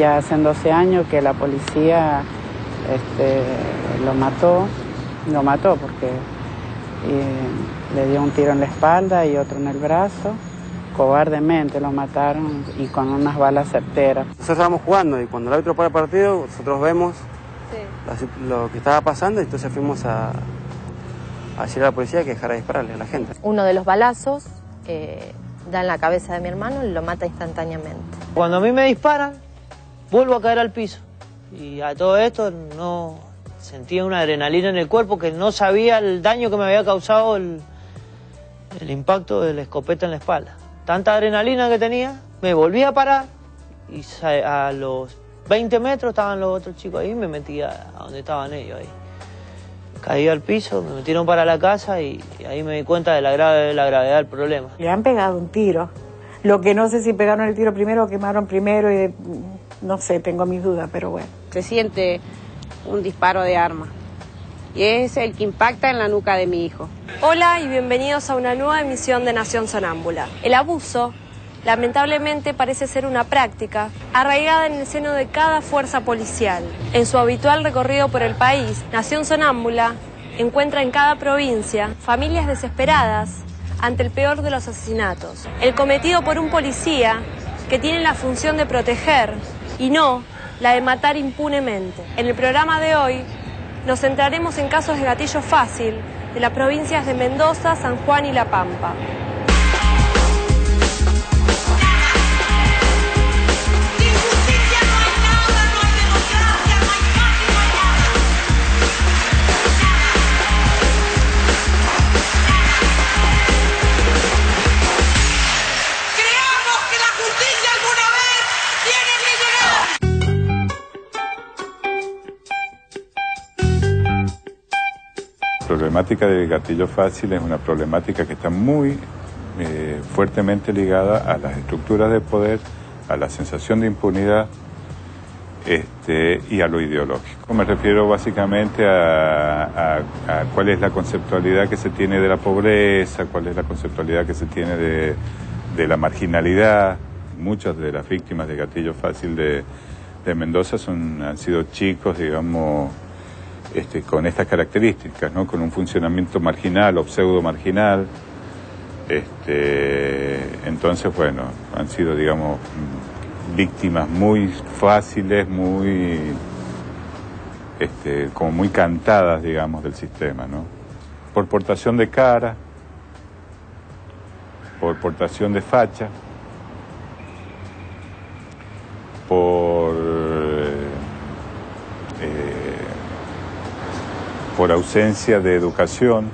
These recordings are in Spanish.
Ya hacen 12 años que la policía este, lo mató, lo mató porque eh, le dio un tiro en la espalda y otro en el brazo. Cobardemente lo mataron y con unas balas certeras. Nosotros estábamos jugando y cuando el árbitro para el partido, nosotros vemos lo que estaba pasando y entonces fuimos a, a decirle a la policía que dejara de dispararle a la gente. Uno de los balazos eh, da en la cabeza de mi hermano y lo mata instantáneamente. Cuando a mí me disparan, vuelvo a caer al piso. Y a todo esto no sentía una adrenalina en el cuerpo que no sabía el daño que me había causado el, impacto de la escopeta en la espalda. Tanta adrenalina que tenía, me volví a parar y a los 20 metros estaban los otros chicos ahí y me metí a donde estaban ellos ahí. Caí al piso, me metieron para la casa y, ahí me di cuenta de la, grave, la gravedad del problema. Le han pegado un tiro. Lo que no sé si pegaron el tiro primero o quemaron primero y no sé, tengo mis dudas, pero bueno. Se siente un disparo de arma y es el que impacta en la nuca de mi hijo. Hola y bienvenidos a una nueva emisión de Nación Sonámbula. El abuso lamentablemente parece ser una práctica arraigada en el seno de cada fuerza policial. En su habitual recorrido por el país, Nación Sonámbula encuentra en cada provincia familias desesperadas ante el peor de los asesinatos, el cometido por un policía que tiene la función de proteger y no la de matar impunemente. En el programa de hoy nos centraremos en casos de gatillo fácil de las provincias de Mendoza, San Juan y La Pampa. Problemática del gatillo fácil es una problemática que está muy eh, fuertemente ligada a las estructuras de poder, a la sensación de impunidad este, y a lo ideológico. Me refiero básicamente a, cuál es la conceptualidad que se tiene de la pobreza, cuál es la conceptualidad que se tiene de, la marginalidad. Muchas de las víctimas de gatillo fácil de, Mendoza son, han sido chicos, digamos, este, con estas características, ¿no? con un funcionamiento marginal o pseudo marginal. Este, entonces, bueno, han sido, digamos, víctimas muy fáciles, muy, este, como muy cantadas, digamos, del sistema, ¿no? Por portación de cara, por portación de facha, por ausencia de educación,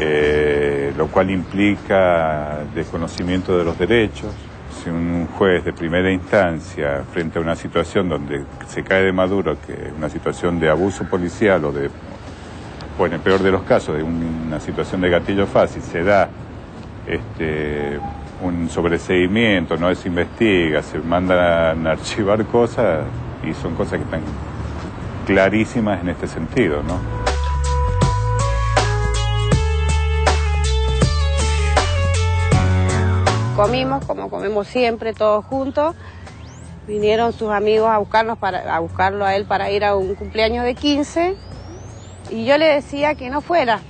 eh, lo cual implica desconocimiento de los derechos. Si un juez de primera instancia, frente a una situación donde se cae de maduro, que es una situación de abuso policial o de, o en el peor de los casos, de una situación de gatillo fácil, se da este, un sobreseguimiento, no se investiga, se mandan a archivar cosas y son cosas que están clarísimas en este sentido, ¿no? Comimos como comemos siempre, todos juntos. Vinieron sus amigos a buscarnos para a buscarlo a él para ir a un cumpleaños de 15 y yo le decía que no fuera.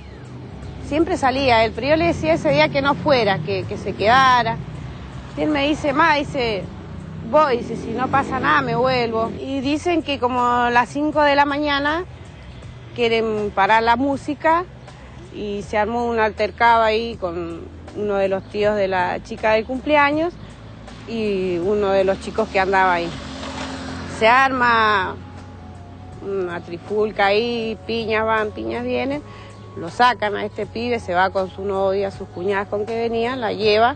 Siempre salía él, pero yo le decía ese día que no fuera, que, que se quedara. Él me dice, ma, dice, voy, dice, si no pasa nada me vuelvo. Y dicen que como a las 5 de la mañana quieren parar la música y se armó un altercado ahí con uno de los tíos de la chica del cumpleaños y uno de los chicos que andaba ahí. Se arma una trifulca ahí, piñas van, piñas vienen, lo sacan a este pibe, se va con su novia, sus cuñadas con que venían, la lleva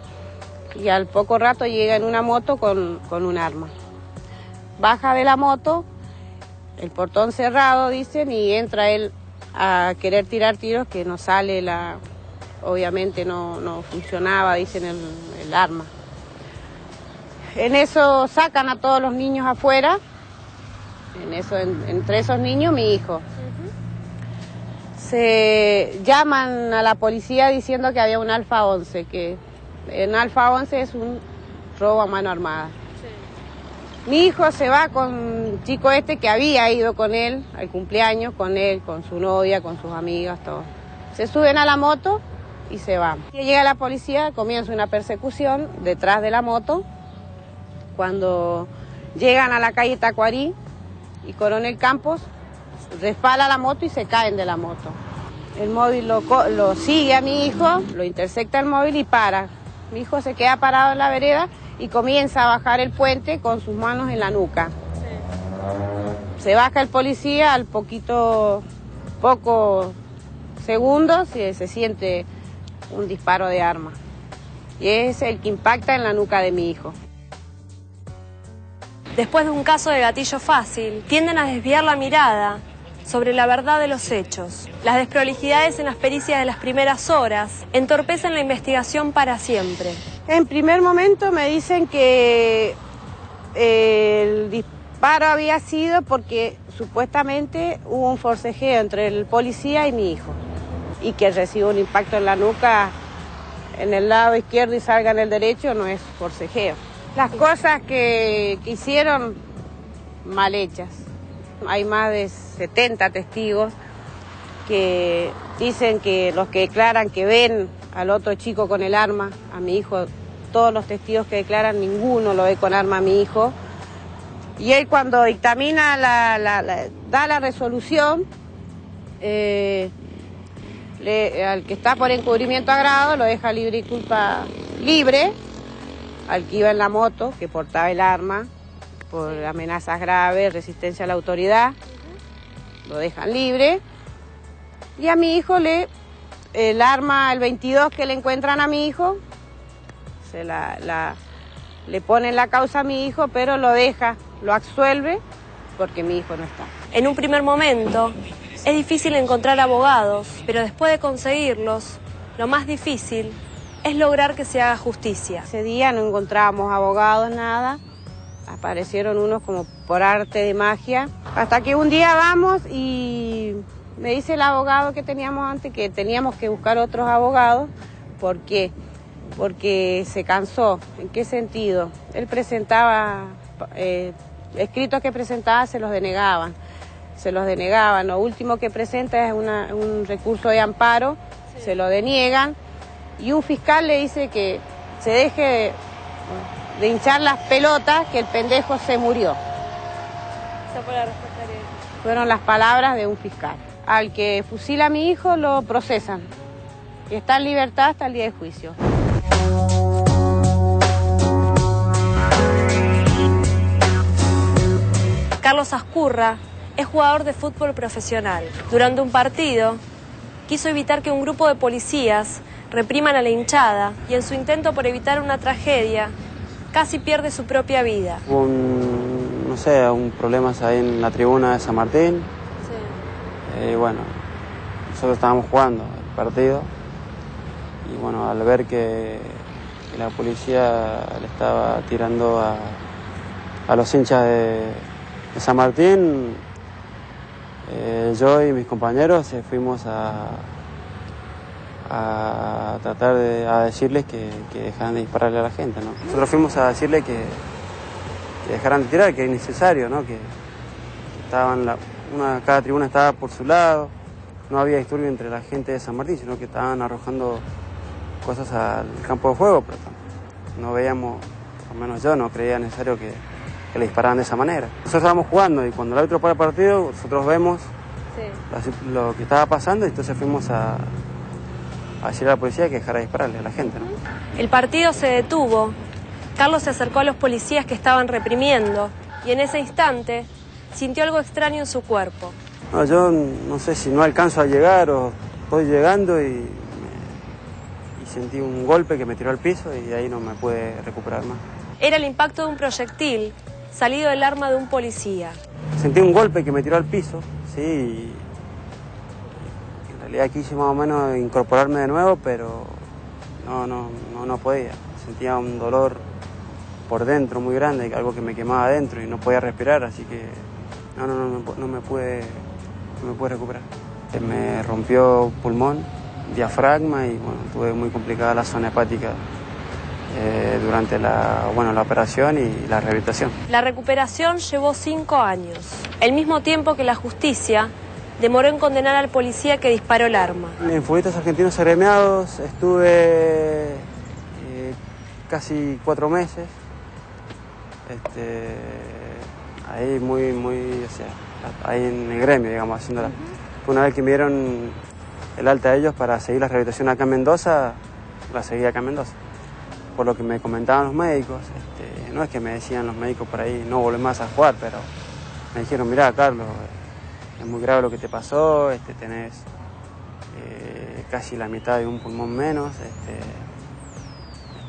y al poco rato llega en una moto con, un arma. Baja de la moto, el portón cerrado, dicen, y entra él a querer tirar tiros que no sale la... Obviamente no, funcionaba, dicen, el, arma. En eso sacan a todos los niños afuera, en eso, entre esos niños mi hijo. Se llaman a la policía diciendo que había un alfa 11, que en Alfa 11 es un robo a mano armada. Mi hijo se va con un chico este que había ido con él al cumpleaños, con él, con su novia, con sus amigas, todo. Se suben a la moto y se van. Llega la policía, comienza una persecución detrás de la moto. Cuando llegan a la calle Tacuarí y Coronel Campos, resbala la moto y se caen de la moto. El móvil lo, lo sigue a mi hijo, lo intersecta el móvil y para. Mi hijo se queda parado en la vereda y comienza a bajar el puente con sus manos en la nuca. Se baja el policía al poquito, poco segundos y se siente un disparo de arma. Y es el que impacta en la nuca de mi hijo. Después de un caso de gatillo fácil, tienden a desviar la mirada sobre la verdad de los hechos. Las desprolijidades en las pericias de las primeras horas entorpecen la investigación para siempre. En primer momento me dicen que eh, el disparo había sido porque supuestamente hubo un forcejeo entre el policía y mi hijo y que recibió un impacto en la nuca en el lado izquierdo y salga en el derecho no es forcejeo. Las cosas que, que hicieron mal hechas. Hay más de 70 testigos que dicen que los que declaran que ven al otro chico con el arma, a mi hijo, todos los testigos que declaran, ninguno lo ve con arma a mi hijo. Y él cuando dictamina, la, da la resolución, eh, al que está por encubrimiento agrado lo deja libre y culpa libre, al que iba en la moto, que portaba el arma, por amenazas graves, resistencia a la autoridad, lo dejan libre. Y a mi hijo le, el arma, el 22 que le encuentran a mi hijo, se la, la, le ponen la causa a mi hijo, pero lo deja, lo absuelve porque mi hijo no está. En un primer momento es difícil encontrar abogados, pero después de conseguirlos, lo más difícil es lograr que se haga justicia. Ese día no encontrábamos abogados, nada. Aparecieron unos como por arte de magia. Hasta que un día vamos y me dice el abogado que teníamos antes que teníamos que buscar otros abogados. ¿Por qué? Porque se cansó. ¿En qué sentido? Él presentaba, eh, escritos que presentaba se los denegaban. Se los denegaban. Lo último que presenta es un recurso de amparo, se lo deniegan. Y un fiscal le dice que se deje de hinchar las pelotas, que el pendejo se murió. Fueron las palabras de un fiscal al que fusila a mi hijo lo procesan y está en libertad hasta el día de juicio. Carlos Ascurra es jugador de fútbol profesional. Durante un partido quiso evitar que un grupo de policías repriman a la hinchada y en su intento por evitar una tragedia casi pierde su propia vida. Hubo no sé, un problemas ahí en la tribuna de San Martín y bueno, nosotros estábamos jugando el partido y bueno, al ver que, la policía le estaba tirando a, los hinchas de, San Martín, eh, yo y mis compañeros eh, fuimos a, a tratar de a decirles que, dejaran de dispararle a la gente. ¿no? Nosotros fuimos a decirle que, dejaran de tirar, que era innecesario, ¿no? que, estaban la, una, cada tribuna estaba por su lado, no había disturbio entre la gente de San Martín, sino que estaban arrojando cosas al campo de juego, pero no veíamos, al menos yo no creía necesario que, le dispararan de esa manera. Nosotros estábamos jugando y cuando el árbitro para el partido, nosotros vemos lo que estaba pasando y entonces fuimos a, a a la policía que dejara de dispararle a la gente. El partido se detuvo, Carlos se acercó a los policías que estaban reprimiendo y en ese instante sintió algo extraño en su cuerpo. No, yo no sé si no alcanzo a llegar o estoy llegando y, sentí un golpe que me tiró al piso y de ahí no me pude recuperar más. Era el impacto de un proyectil salido del arma de un policía. Sentí un golpe que me tiró al piso, sí. Y realidad quise más o menos incorporarme de nuevo, pero no, no, no, no podía. Sentía un dolor por dentro muy grande, algo que me quemaba adentro y no podía respirar, así que no, no, no, no me pude, no me pude recuperar. Me rompió pulmón, diafragma y bueno, tuve muy complicada la zona hepática eh, durante la, bueno, la operación y la rehabilitación. La recuperación llevó cinco años, el mismo tiempo que la justicia demoró en condenar al policía que disparó el arma. En Futbolistas Argentinos Agremiados estuve eh, casi cuatro meses. Este, ahí muy, muy, o sea, ahí en el gremio, digamos, haciéndola. Una vez que me dieron el alta de ellos para seguir la rehabilitación acá en Mendoza, la seguí acá en Mendoza. Por lo que me comentaban los médicos, este, no es que me decían los médicos por ahí, no volvés más a jugar, pero me dijeron, mirá, Carlos, es muy grave lo que te pasó, este, tenés eh, casi la mitad de un pulmón menos, este,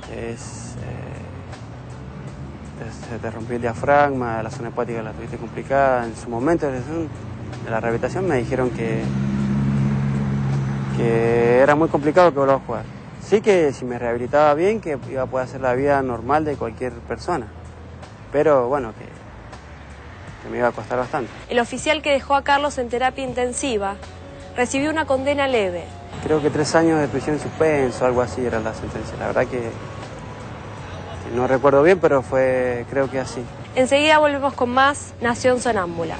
este, es, eh, se te rompió el diafragma, la zona hepática la tuviste complicada. En su momento de la rehabilitación me dijeron que, que era muy complicado que vuelva a jugar. Sí que si me rehabilitaba bien, que iba a poder hacer la vida normal de cualquier persona. Pero bueno, que, que me iba a costar bastante. El oficial que dejó a Carlos en terapia intensiva recibió una condena leve. Creo que tres años de prisión en suspenso, algo así era la sentencia. La verdad que, que no recuerdo bien, pero fue creo que así. Enseguida volvemos con más Nación Sonámbula.